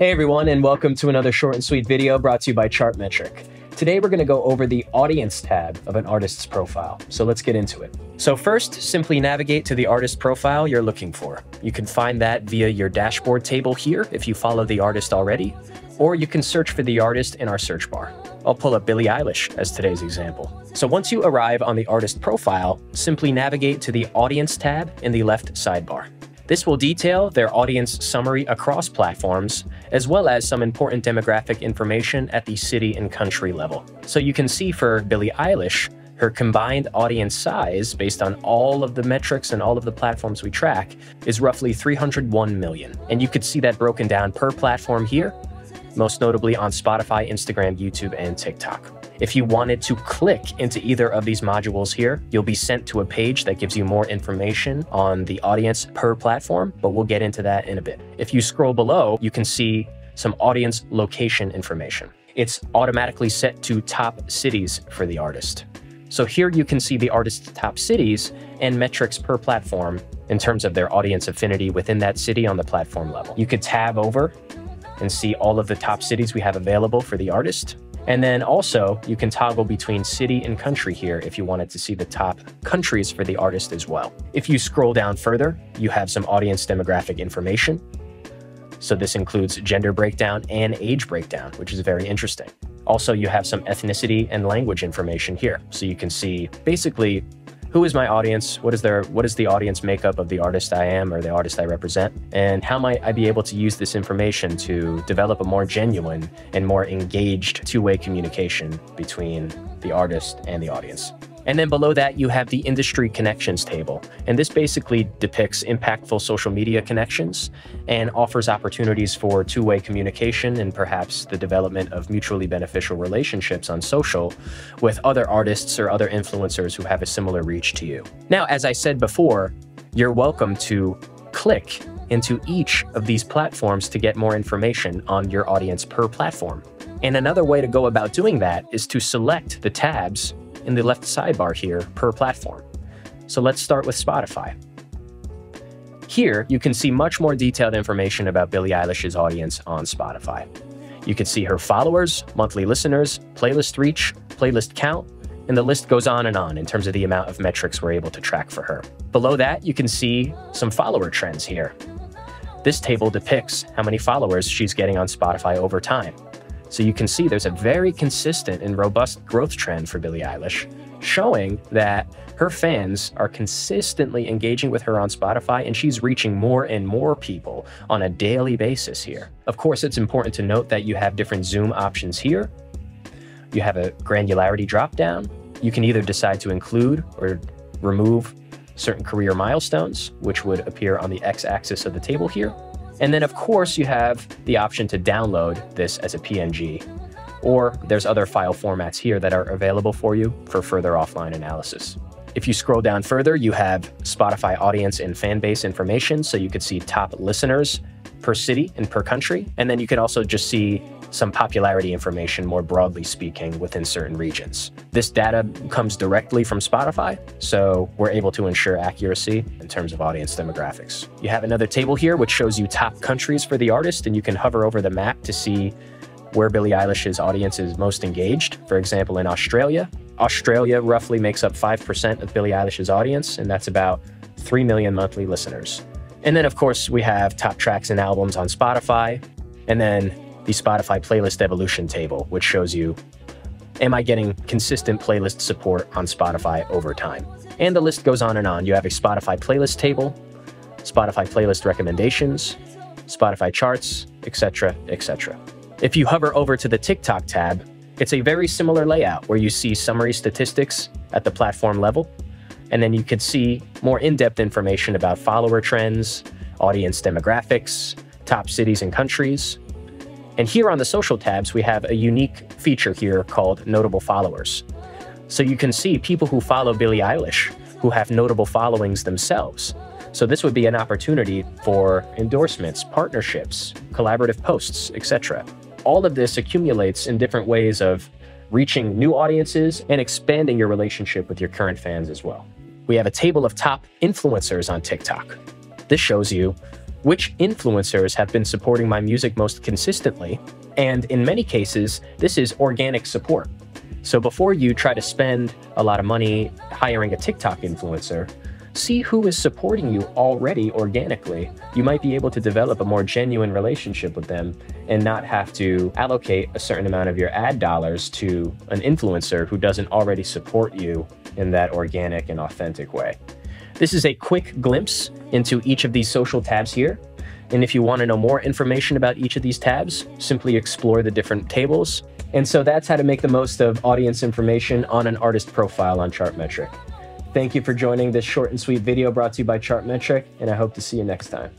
Hey everyone, and welcome to another short and sweet video brought to you by Chartmetric. Today we're going to go over the audience tab of an artist's profile. So let's get into it. So first, simply navigate to the artist profile you're looking for. You can find that via your dashboard table here if you follow the artist already, or you can search for the artist in our search bar. I'll pull up Billie Eilish as today's example. So once you arrive on the artist profile, simply navigate to the audience tab in the left sidebar. This will detail their audience summary across platforms, as well as some important demographic information at the city and country level. So you can see for Billie Eilish, her combined audience size, based on all of the metrics and all of the platforms we track, is roughly 301 million. And you could see that broken down per platform here, most notably on Spotify, Instagram, YouTube, and TikTok. If you wanted to click into either of these modules here, you'll be sent to a page that gives you more information on the audience per platform, but we'll get into that in a bit. If you scroll below, you can see some audience location information. It's automatically set to top cities for the artist. So here you can see the artist's top cities and metrics per platform in terms of their audience affinity within that city on the platform level. You could tab over and see all of the top cities we have available for the artist. And then also, you can toggle between city and country here if you wanted to see the top countries for the artist as well. If you scroll down further, you have some audience demographic information. So this includes gender breakdown and age breakdown, which is very interesting. Also, you have some ethnicity and language information here. So you can see basically who is my audience? What is their what is the audience makeup of the artist I am or the artist I represent? And how might I be able to use this information to develop a more genuine and more engaged two-way communication between the artist and the audience? And then below that, you have the industry connections table. And this basically depicts impactful social media connections and offers opportunities for two way communication and perhaps the development of mutually beneficial relationships on social with other artists or other influencers who have a similar reach to you. Now, as I said before, you're welcome to click into each of these platforms to get more information on your audience per platform. And another way to go about doing that is to select the tabs in the left sidebar here per platform. So let's start with Spotify. Here, you can see much more detailed information about Billie Eilish's audience on Spotify. You can see her followers, monthly listeners, playlist reach, playlist count, and the list goes on and on in terms of the amount of metrics we're able to track for her. Below that, you can see some follower trends here. This table depicts how many followers she's getting on Spotify over time. So you can see there's a very consistent and robust growth trend for Billie Eilish, showing that her fans are consistently engaging with her on Spotify and she's reaching more and more people on a daily basis here. Of course, it's important to note that you have different zoom options here. You have a granularity dropdown. You can either decide to include or remove certain career milestones, which would appear on the x axis of the table here. And then, of course, you have the option to download this as a PNG, or there's other file formats here that are available for you for further offline analysis. If you scroll down further, you have Spotify audience and fan base information, so you could see top listeners per city and per country. And then you can also just see some popularity information, more broadly speaking, within certain regions. This data comes directly from Spotify, so we're able to ensure accuracy in terms of audience demographics. You have another table here which shows you top countries for the artist, and you can hover over the map to see where Billie Eilish's audience is most engaged. For example, in Australia, Australia roughly makes up 5% of Billie Eilish's audience, and that's about 3 million monthly listeners. And then, of course, we have top tracks and albums on Spotify, and then the Spotify playlist evolution table, which shows you am I getting consistent playlist support on Spotify over time? And the list goes on and on. You have a Spotify playlist table, Spotify playlist recommendations, Spotify charts, etc., etc. If you hover over to the TikTok tab, it's a very similar layout where you see summary statistics at the platform level, and then you could see more in-depth information about follower trends, audience demographics, top cities and countries, and here on the social tabs, we have a unique feature here called notable followers. So you can see people who follow Billie Eilish who have notable followings themselves. So this would be an opportunity for endorsements, partnerships, collaborative posts, etc. All of this accumulates in different ways of reaching new audiences and expanding your relationship with your current fans as well. We have a table of top influencers on TikTok. This shows you which influencers have been supporting my music most consistently. And in many cases, this is organic support. So before you try to spend a lot of money hiring a TikTok influencer, see who is supporting you already organically. You might be able to develop a more genuine relationship with them and not have to allocate a certain amount of your ad dollars to an influencer who doesn't already support you in that organic and authentic way. This is a quick glimpse into each of these social tabs here. And if you want to know more information about each of these tabs, simply explore the different tables. And so that's how to make the most of audience information on an artist profile on Chartmetric. Thank you for joining this short and sweet video brought to you by Chartmetric, and I hope to see you next time.